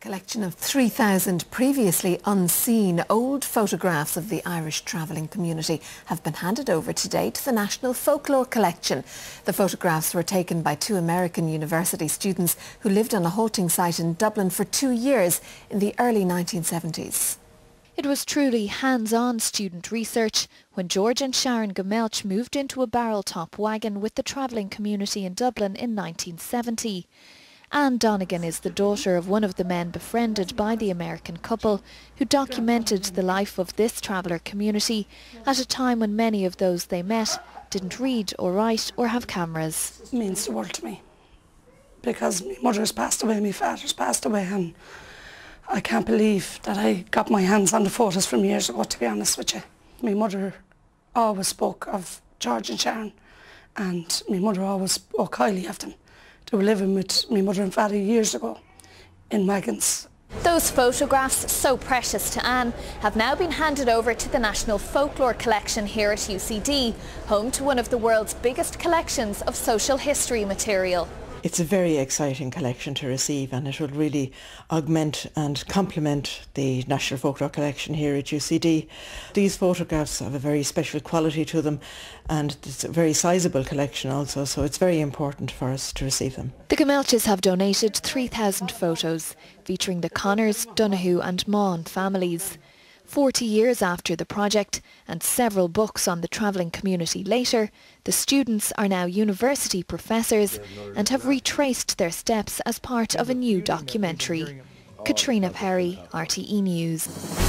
collection of 3,000 previously unseen old photographs of the Irish travelling community have been handed over today to the National Folklore Collection. The photographs were taken by two American university students who lived on a halting site in Dublin for two years in the early 1970s. It was truly hands-on student research when George and Sharon Gmelch moved into a barrel-top wagon with the travelling community in Dublin in 1970. Anne Donegan is the daughter of one of the men befriended by the American couple who documented the life of this traveller community at a time when many of those they met didn't read or write or have cameras. It means the world to me because my mother's passed away, my father's passed away and I can't believe that I got my hands on the photos from years ago to be honest with you. My mother always spoke of George and Sharon and my mother always spoke highly of them. Were living with my mother and father years ago in wagons. Those photographs, so precious to Anne, have now been handed over to the National Folklore Collection here at UCD, home to one of the world's biggest collections of social history material. It's a very exciting collection to receive and it will really augment and complement the National Folklore Collection here at UCD. These photographs have a very special quality to them and it's a very sizable collection also so it's very important for us to receive them. The Gmelches have donated 3,000 photos featuring the Connors, Donoghue and Maughan families. 40 years after the project and several books on the travelling community later, the students are now university professors and have retraced their steps as part of a new documentary. Katrina Perry, RTE News.